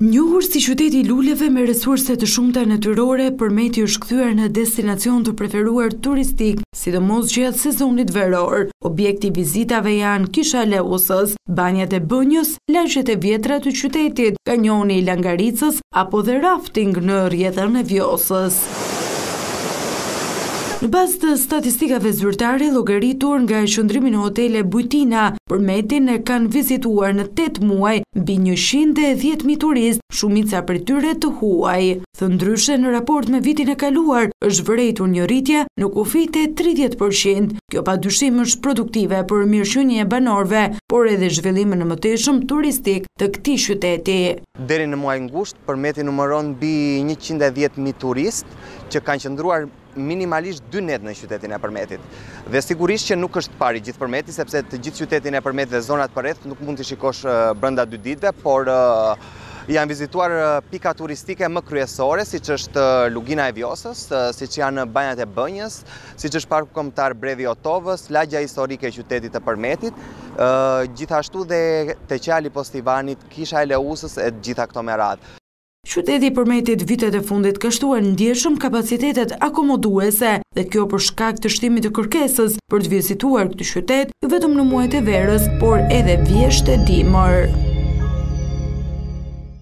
Njohur si qyteti i luleve me resurse të shumta natyrore, Përmeti është kthyer në destinacion të preferuar turistik, sidomos gjatë sezonit veror. Objekt i vizitave janë Kisha e Leusës, Banjat e Bënjës, lagjet e vjetra të qytetit, Kanjoni i Langaricës apo dhe rafting në rrjedhën e Vjosës. Në bazë të statistikave zyrtare llogaritur nga qëndrimi në hotele, bujtina, Përmetin e kanë vizituar në tetë muaj mbi njëqind e dhjetë mijë turistë, shumica prej tyre të huaj. Thënë ndryshe në raport me vitin e kaluar është vërejtur një rritje në kufijtë e tridhjetë për qind. Kjo padyshim është produktive për mirëqenien e banorëve, por edhe zhvillimin e mëtejshëm turistik të këtij qyteti. Deri në muajin gusht, Përmeti numëron mbi njëqind e dhjetë mijë turistë që kanë qëndruar minimalisht dy netë në qytetin e Përmetit. Dhe sigurisht që nuk është parë i gjithë Përmeti, sepse të gjithë qytetin e Përmetit dhe zonat përreth nuk mund t'i shikosh brenda dy ditëve, por janë vizituar pika turistike më kryesore, siç është Lugina e Vjosës, siç janë banjat e Bënjës, siç është Parku Kombëtar Bredhi i Hotovës, lagja historike e qytetit të Përmetit, gjithashtu dhe Teqeja Ali Postivanit, Kisha e Leusës e të gjitha këto me radhë. Qyteti i Përmetit vitet e fundit ka shtuar ndjeshëm kapacitetet akomoduese dhe kjo për shkak të shtimit të kërkesës për të vizituar këtë qytet jo vetëm në muajt e verës, por edhe vjeshtë e dimër.